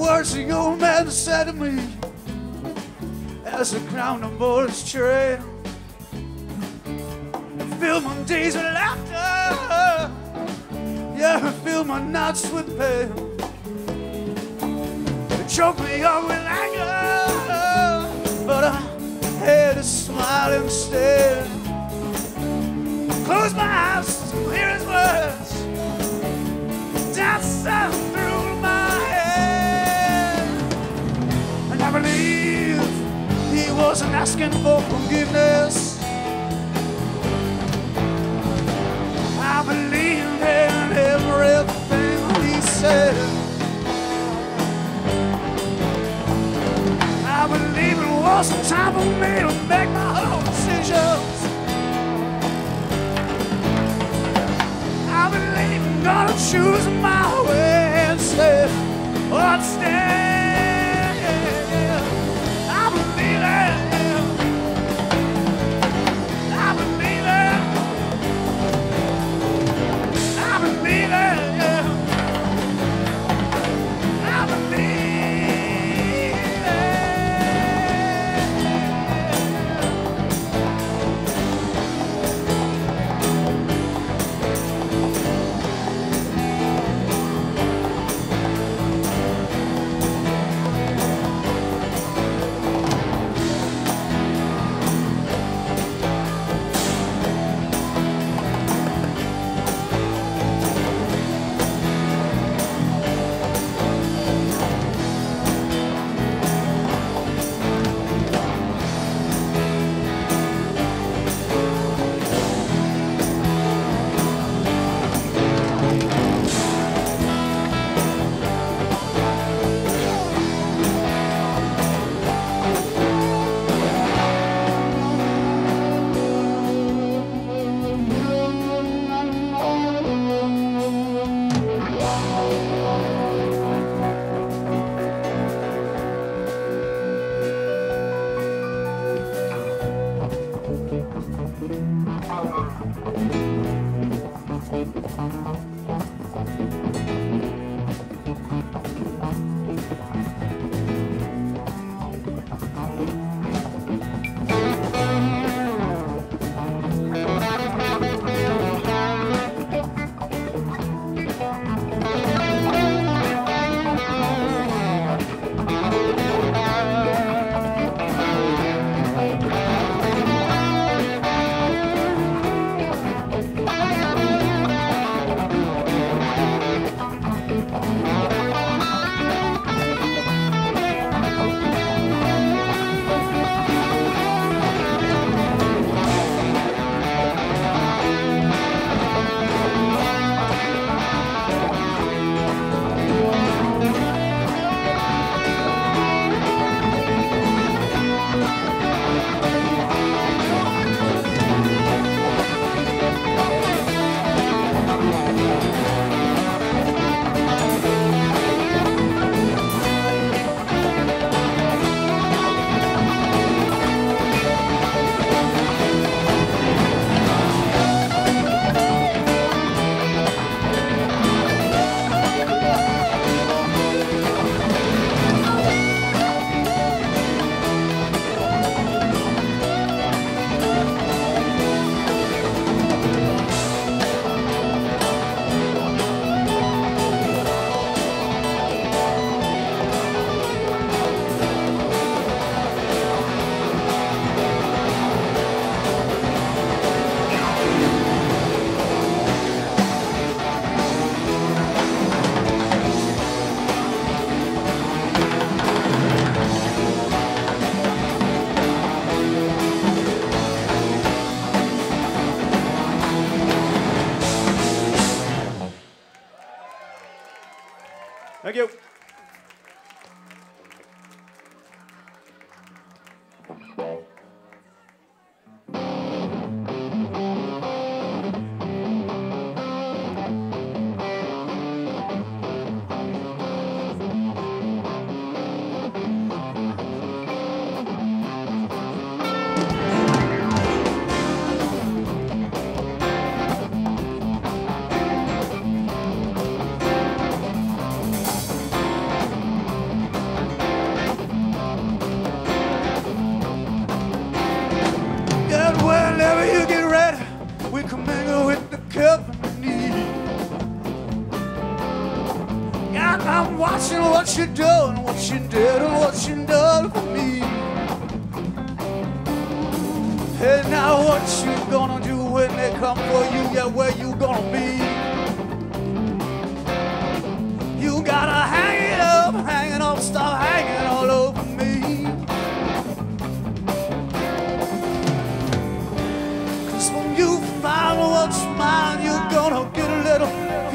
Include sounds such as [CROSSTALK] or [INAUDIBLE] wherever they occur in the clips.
words the old man said to me as I ground aboard his train fill my days with laughter. Yeah, I fill my nights with pain. It choked me up with anger, but I had to smile instead. Close my eyes to hear his words. Dancing through wasn't asking for forgiveness. I believe in everything he said. I believe it wasn't time for me to make my own decisions. I believe I'm gonna choose my way instead. Instead,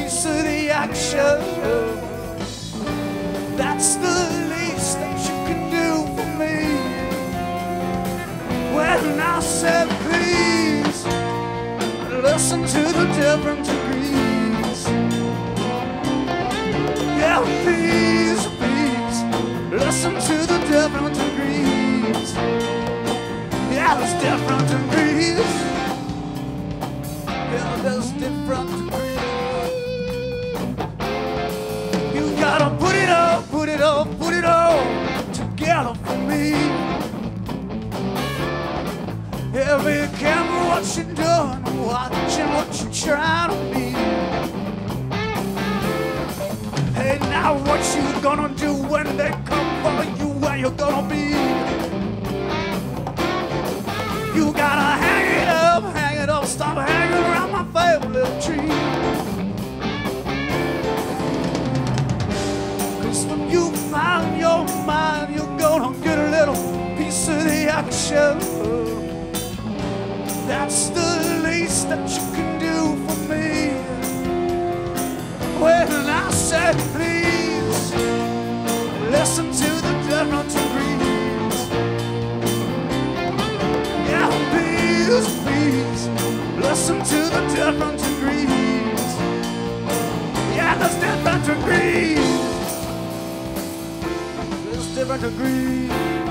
piece of the action. That's the least that you can do for me. When I said please, listen to the different degrees. Yeah, please, please, listen to the different degrees. Yeah, there's different degrees. Yeah, there's different what you're doing, watching what you're trying to be. Hey, now what you gonna do when they come for you? Where you gonna be? You gotta hang it up, hang it up, stop hanging around my favorite tree. Cause when you find your mind, you're gonna get a little piece of the action. That's the least that you can do for me. When I said please, listen to the different degrees. Yeah, please, please, listen to the different degrees. Yeah, there's different degrees. There's different degrees.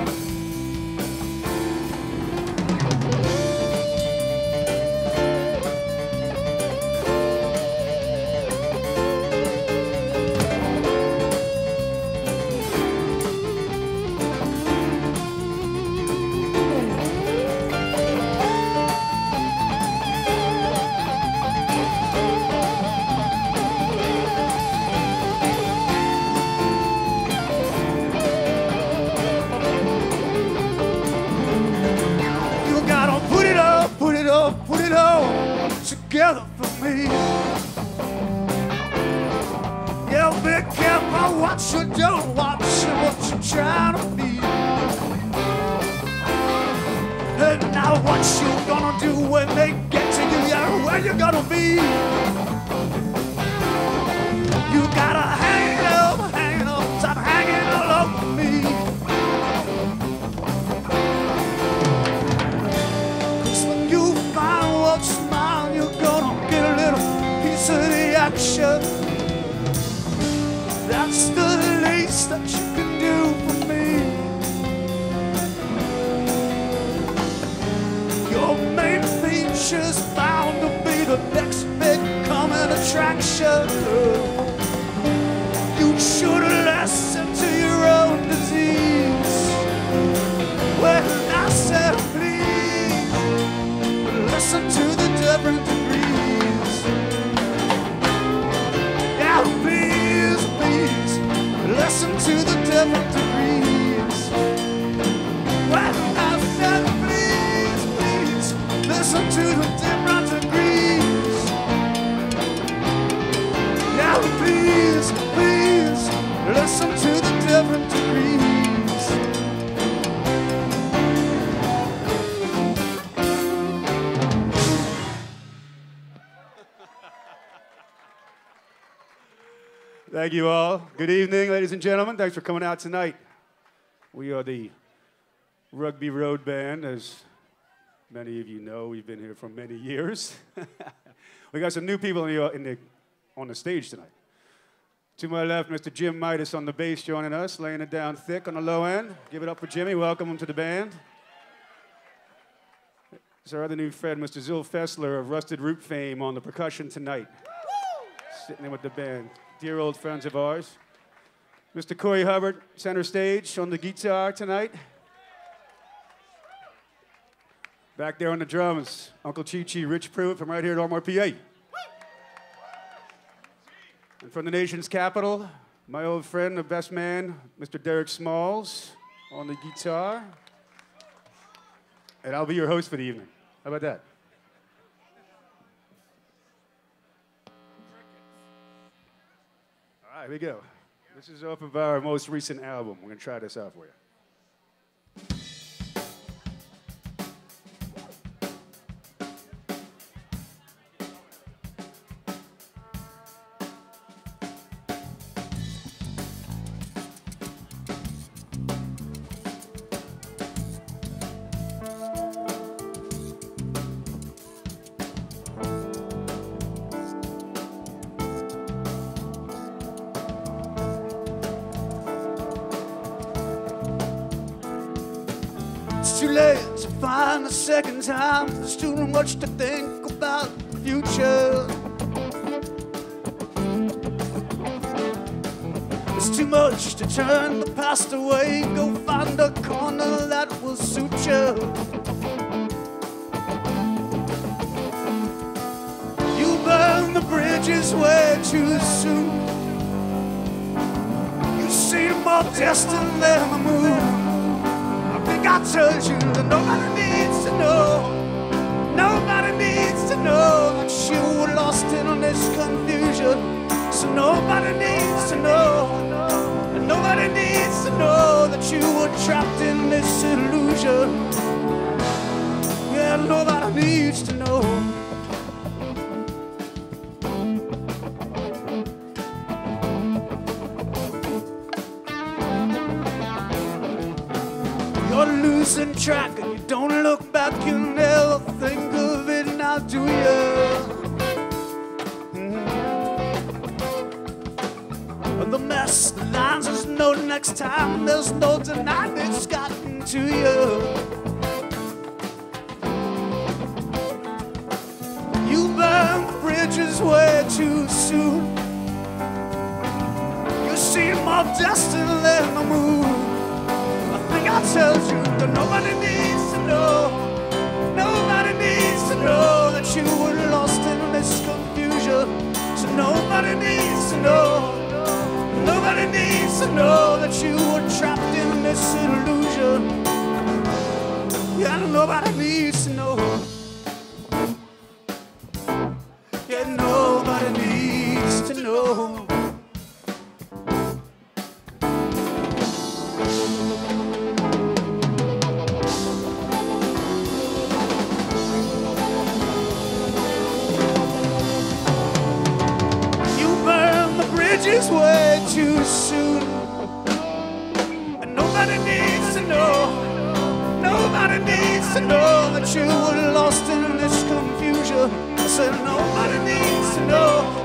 Thank you all. Good evening, ladies and gentlemen. Thanks for coming out tonight. We are the Rugby Road Band, as many of you know. We've been here for many years. [LAUGHS] we got some new people in the, in the, on the stage tonight. To my left, Mr. Jim Midas on the bass joining us, laying it down thick on the low end. Give it up for Jimmy. Welcome him to the band. It's our other new friend, Mr. Zil Fessler of Rusted Root fame on the percussion tonight. Sitting in with the band. Dear old friends of ours. Mr. Corey Hubbard, center stage on the guitar tonight. Back there on the drums, Uncle Chi Chi, Rich Pruett from right here at Ardmore, PA. And from the nation's capital, my old friend, the best man, Mr. Derek Smalls on the guitar. And I'll be your host for the evening. How about that? Right, here we go. This is off of our most recent album. We're going to try this out for you. Much to think about the future. It's too much to turn the past away. Go find a corner that will suit you. You burn the bridges way too soon. You seem more distant than the moon. I think I told you that nobody needs to know. Know that you were lost in this confusion. So nobody needs to know. And nobody needs to know that you were trapped in this illusion. Yeah, nobody needs to know. You're losing track and you don't look time. There's no denying it's gotten to you. You burn bridges way too soon. You seem more destined than the moon. I think I tell you that nobody needs to know. Nobody needs to know that you were lost in this confusion. So nobody needs to know. Nobody needs to know that you were trapped in this illusion. Yeah, nobody nobody needs to know. Nobody needs to know that you were lost in this confusion. I said nobody needs to know.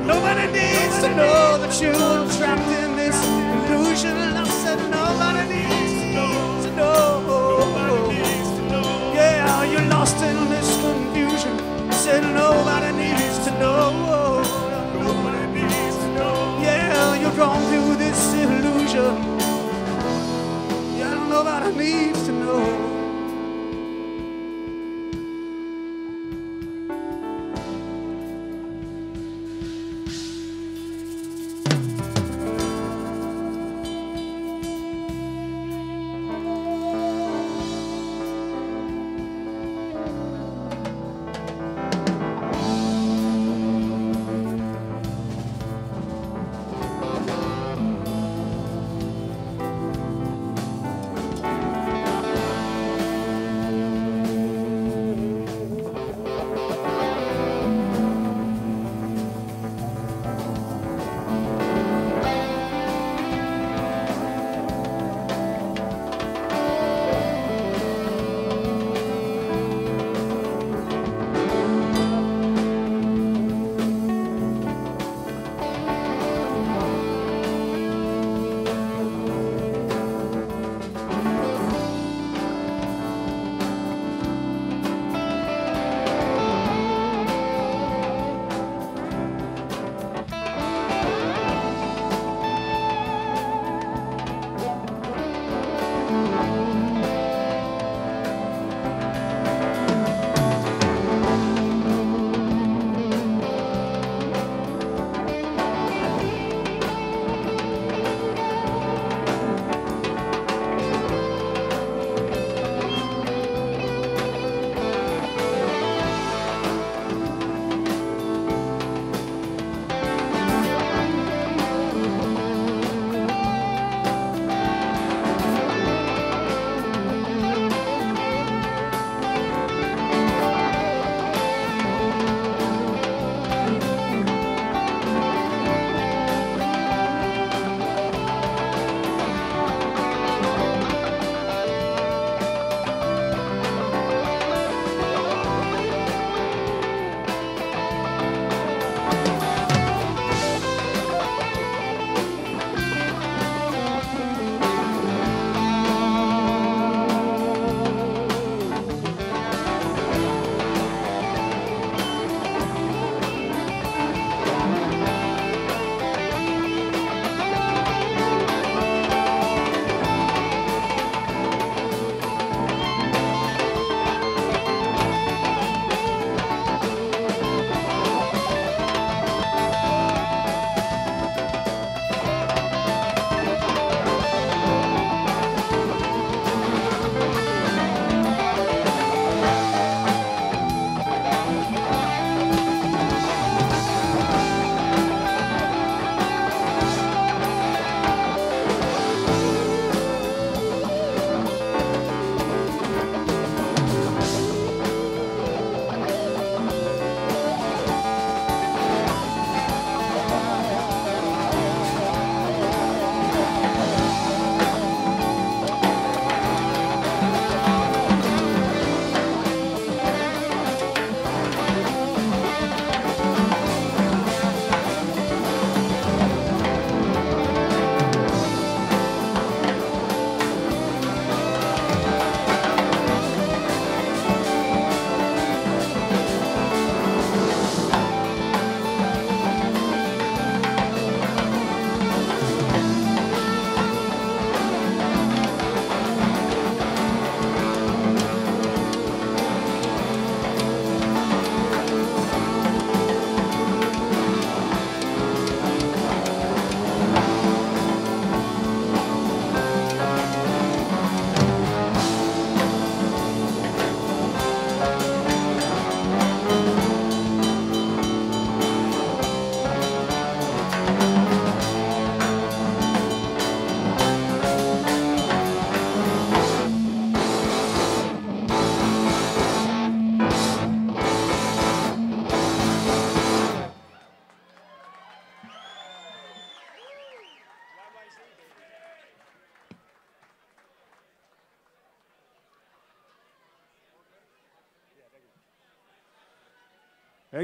Nobody needs to know that you were trapped in this illusion. And I said nobody needs to know. Nobody to know. Yeah, you're lost in this confusion. I said nobody needs to know. Nobody needs to know. Yeah, you're drawn through this illusion. Yeah, nobody needs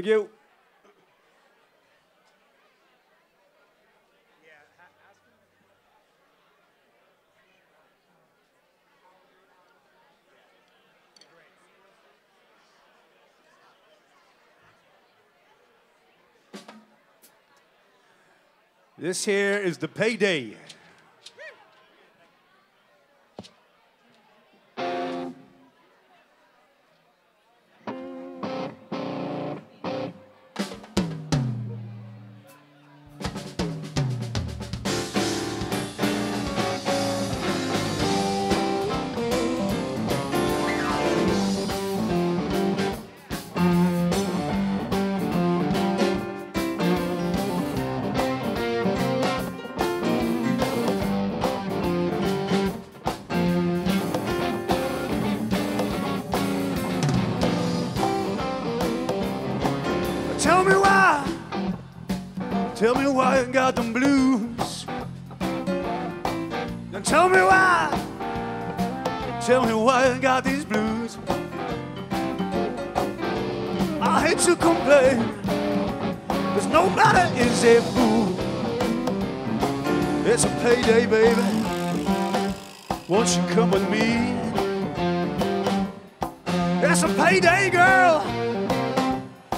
Thank you. This here is the payday. Tell me why you got them blues. Now tell me why. Tell me why you got these blues. I hate to complain, cause nobody is a fool. It's a payday, baby. Won't you come with me? It's a payday, girl.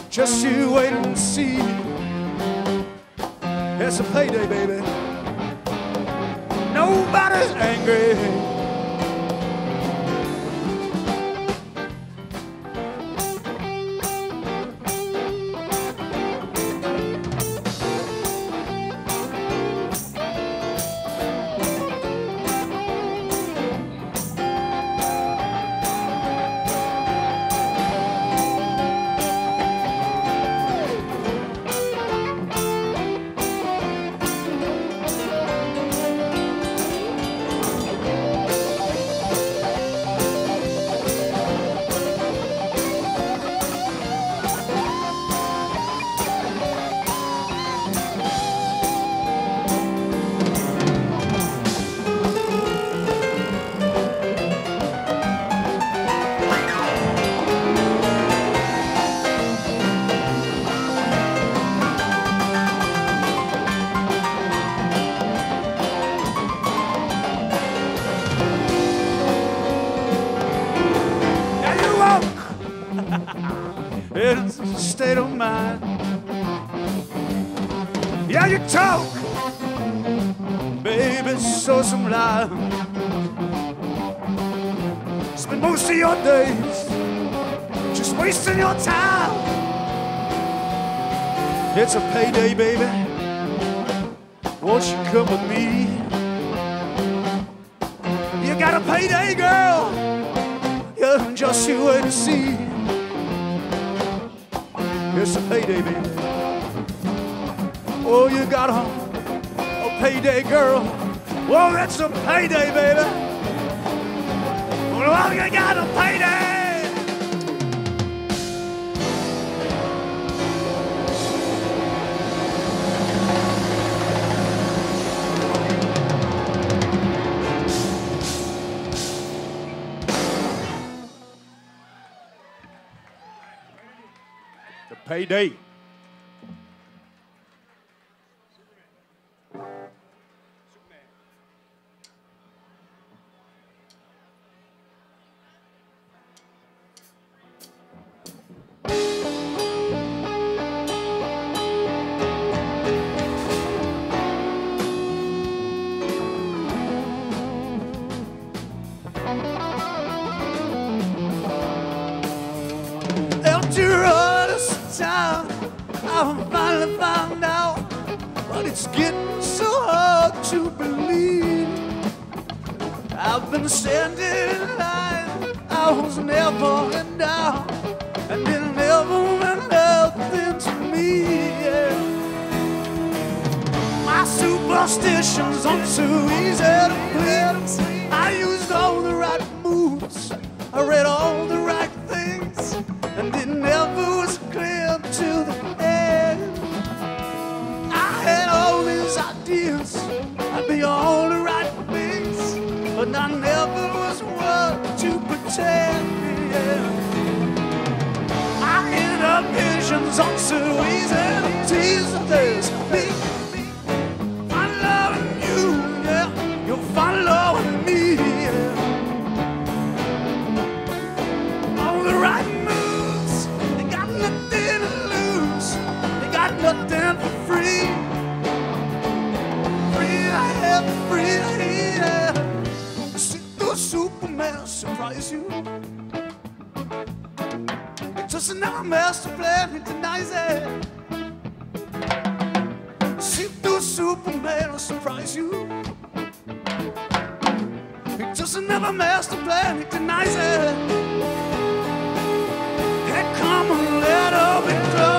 Just you wait and see. It's a payday, baby. Nobody's angry. Talk, baby, show some life. Spend most of your days just wasting your time. It's a payday, baby. Won't you come with me? You got a payday, girl. Just you wait and see. It's a payday, baby. Oh, got a, a payday, girl. Well, that's a payday, baby. Well, you got a payday. The payday. I've been standing in line, I was never in doubt, and it never meant nothing to me. yeah. My superstitions are too easy to please. On find in you, yeah. Love in me. All the right moves, they got nothing to lose, they got nothing for free. Free, free. See those Superman surprise you. Just another master plan, it denies eh? it. See through Superman will surprise you. It's just another master plan, it denies eh? it. Hey, come a little bit. Come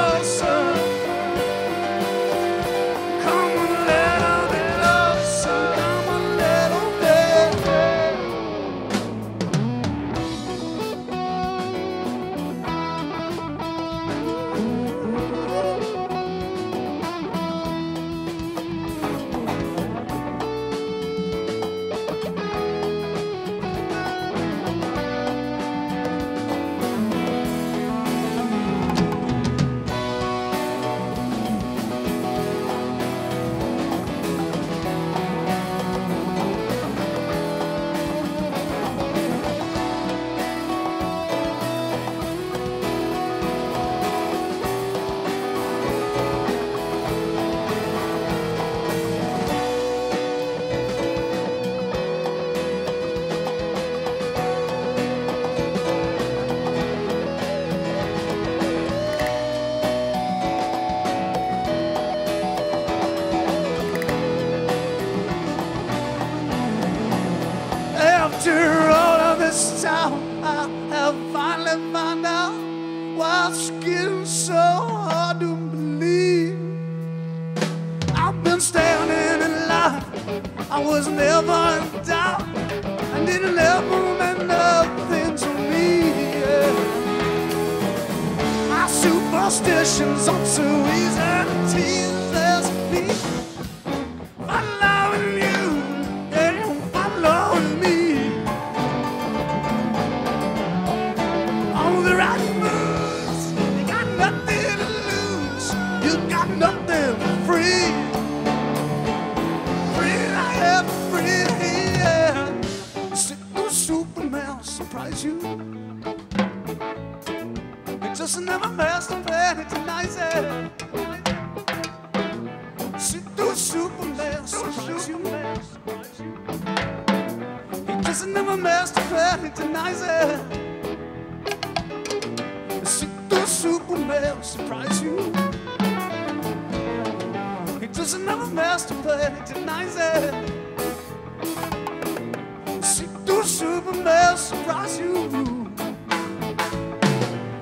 Superman surprise you.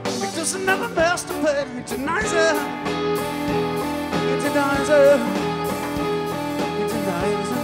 It does another master plan, it denies it. It denies it. It denies it.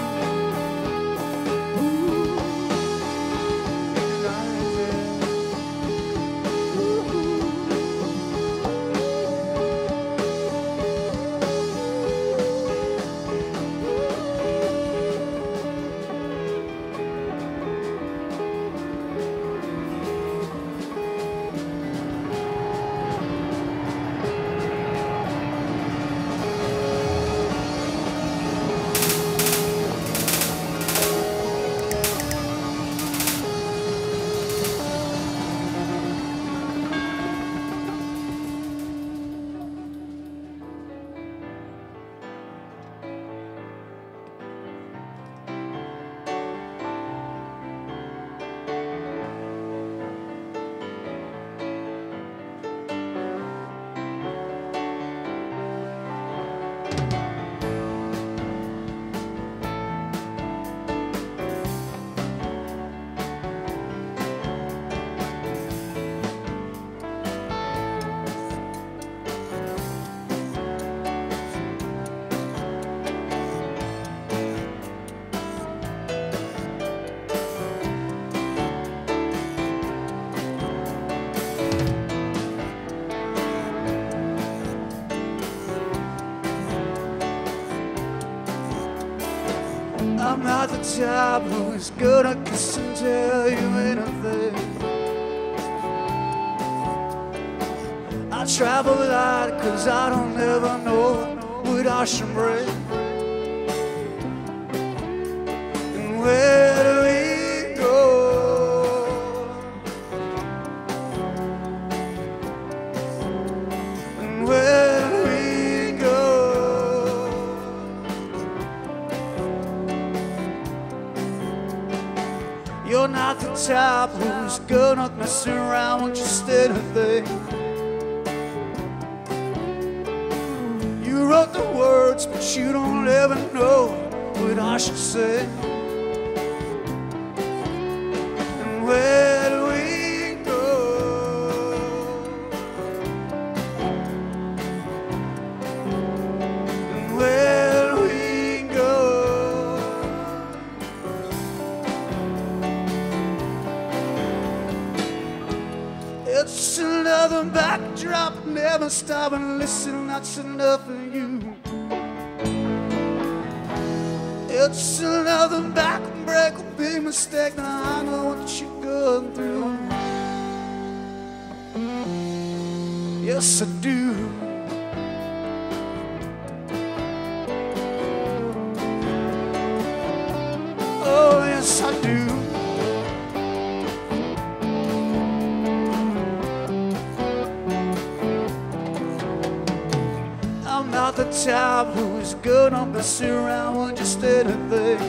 gonna kiss and tell you anything. I travel light cause I don't ever know what I should bring. it's enough for you. It's another back and break a big mistake. Now I know what you're going through. Yes, I do. good, I'm not around I will just anything.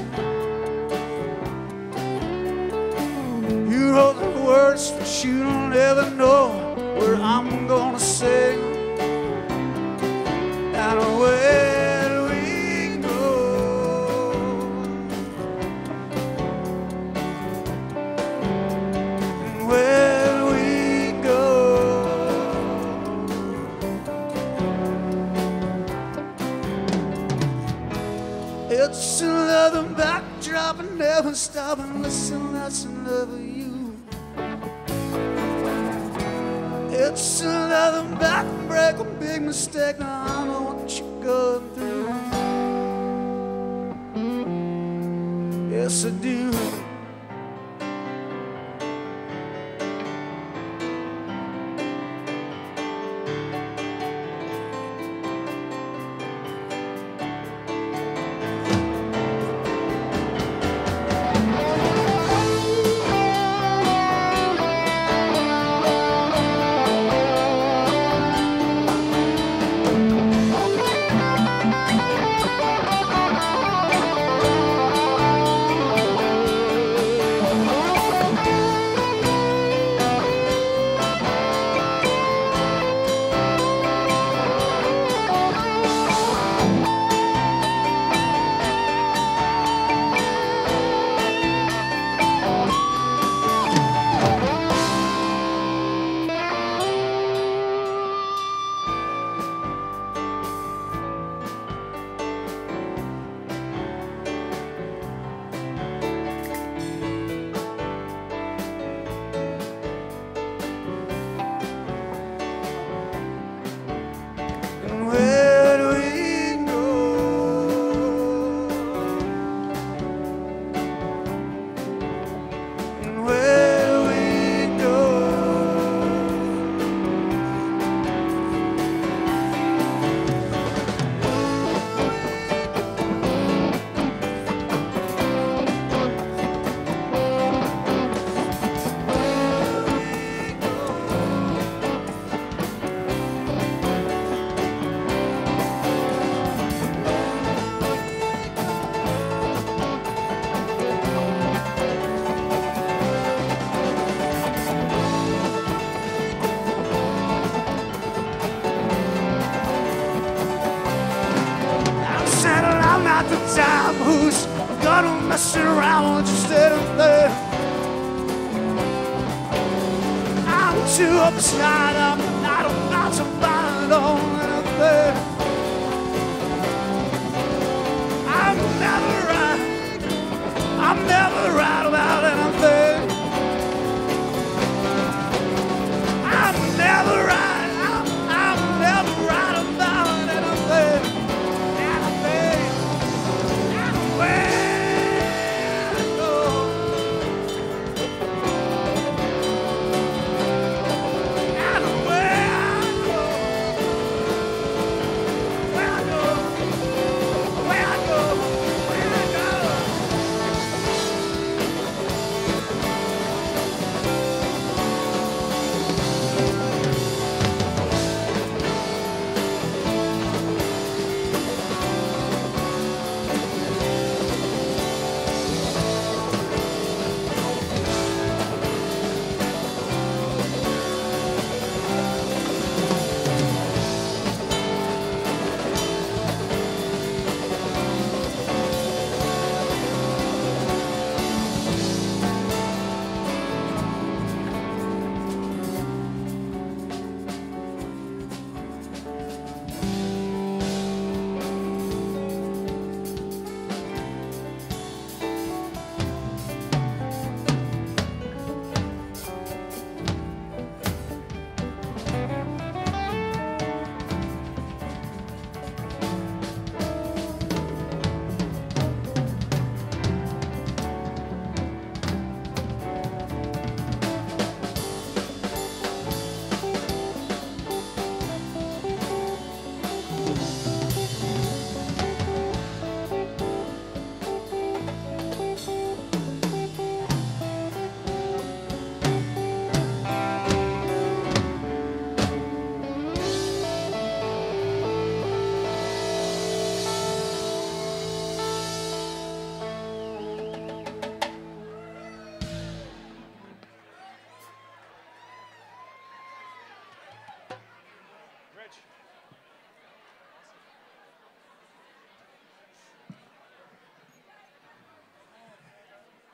haven't and listen, that's another you. It's another backbreak, a big mistake. Now I know what you're going through. Yes, I do. sit around, you there? I'm too upside.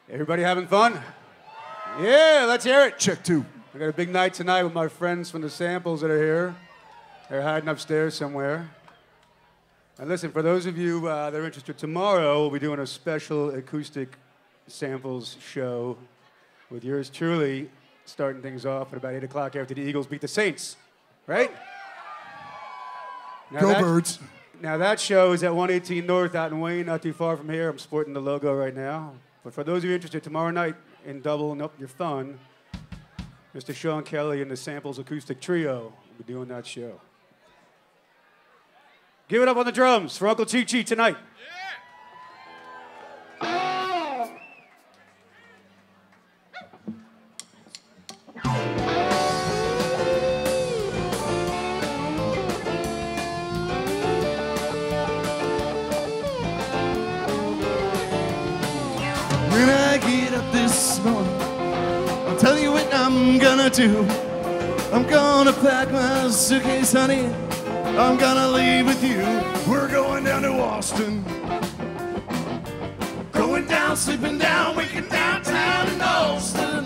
Everybody having fun? Yeah, let's hear it. Check two. I got a big night tonight with my friends from the samples that are here. They're hiding upstairs somewhere. And listen, for those of you uh, that are interested, tomorrow we'll be doing a special acoustic samples show with yours truly, starting things off at about 8 o'clock after the Eagles beat the Saints, right? Now Go that- birds. Now that show is at 118 North out in Wayne, not too far from here. I'm sporting the logo right now. But for those of you interested, tomorrow night in doubling up your fun, Mr. Sean Kelly and the Samples Acoustic Trio will be doing that show. Give it up on the drums for Uncle Chi Chi tonight. When do. I'm gonna pack my suitcase, honey. I'm gonna leave with you. We're going down to Austin. Going down, sleeping down, waking downtown in Austin.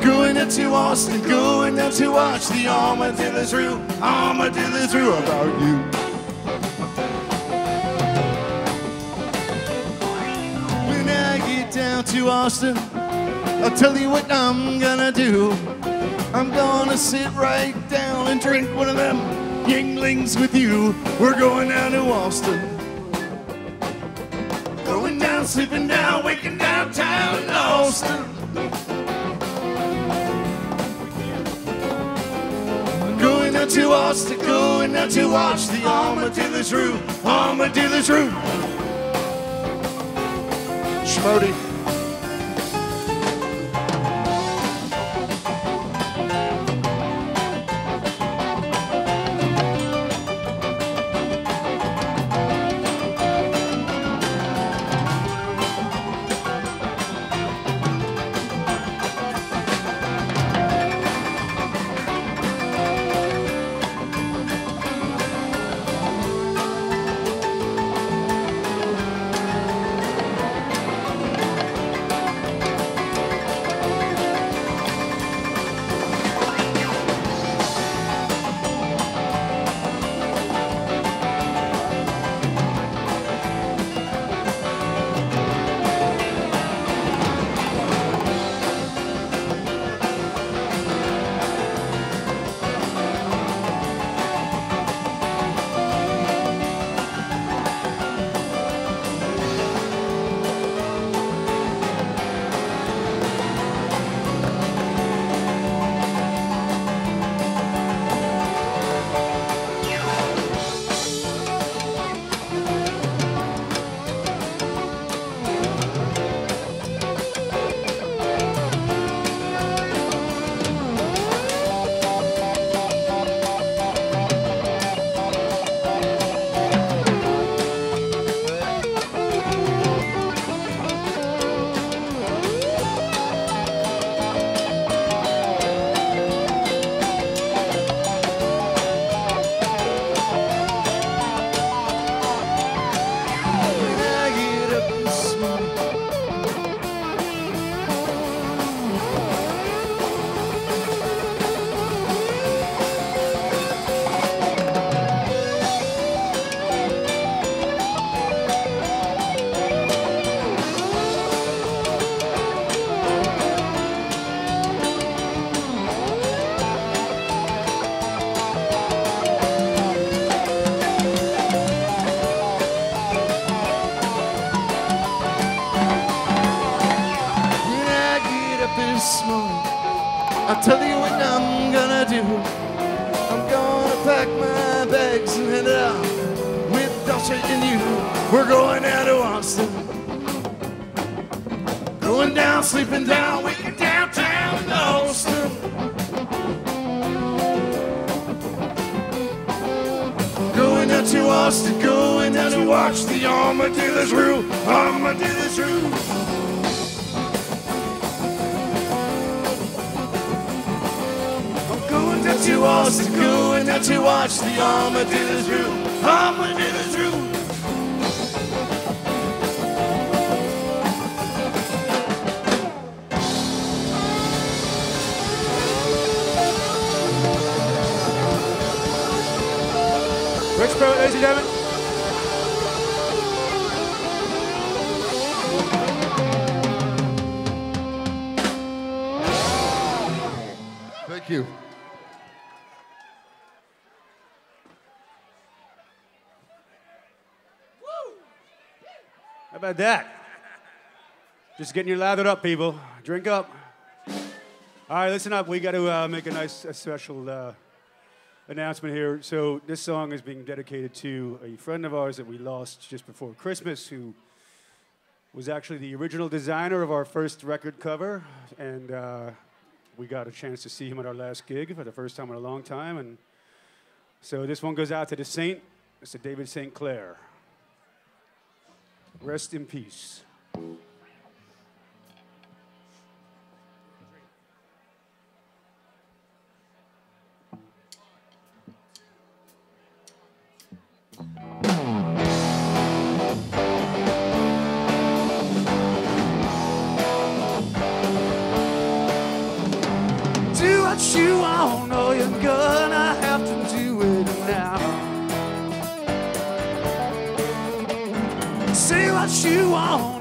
Going down to Austin, going down to watch the Armadillo Roo, Armadillo Roo about you. To Austin, I'll tell you what I'm gonna do. I'm gonna sit right down and drink one of them Yuenglings with you. We're going down to Austin. Going down, sleeping down, waking downtown in Austin. Going down to Austin, going down to watch the Armadillo's Roo, Armadillo's Roo. Schmody. We're going down to Austin. Going down, sleeping down, waking downtown Austin. Going down to Austin, going down to watch the armadillos rule, armadillos rule. I'm going down to Austin, going down to watch the armadillos rule, armadillos rule. Pro, ladies and gentlemen. Thank you. How about that? Just getting you lathered up, people. Drink up. All right, listen up. We got to uh, make a nice, a special uh, announcement here. So this song is being dedicated to a friend of ours that we lost just before Christmas, who was actually the original designer of our first record cover, and uh, we got a chance to see him at our last gig for the first time in a long time. And so this one goes out to the Saint, Mr. David St. Clair. Rest in peace. You want, or you're gonna have to do it now. Say what you want,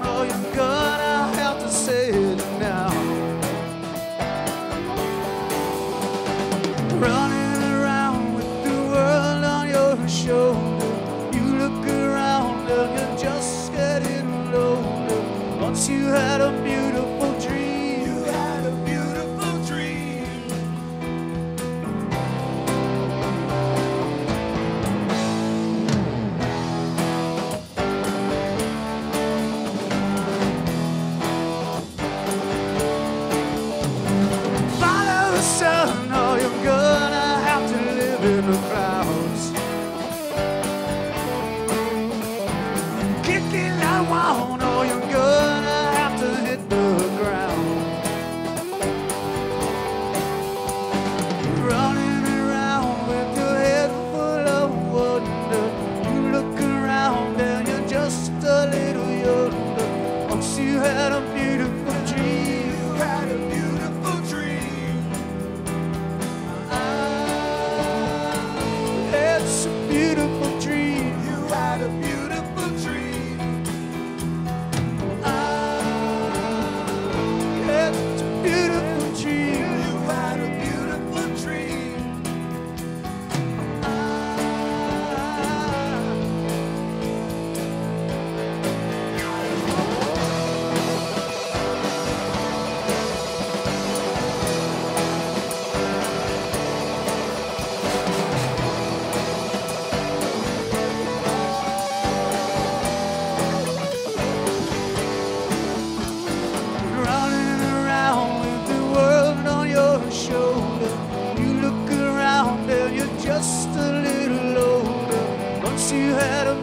you had a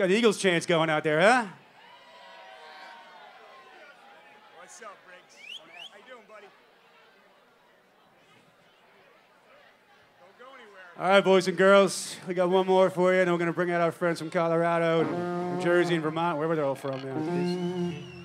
Got the Eagles chants going out there, huh? What's up, Briggs? How you doing, buddy? Don't go anywhere. All right, boys and girls, we got one more for you, and then we're going to bring out our friends from Colorado, and New Jersey, and Vermont, wherever they're all from, man.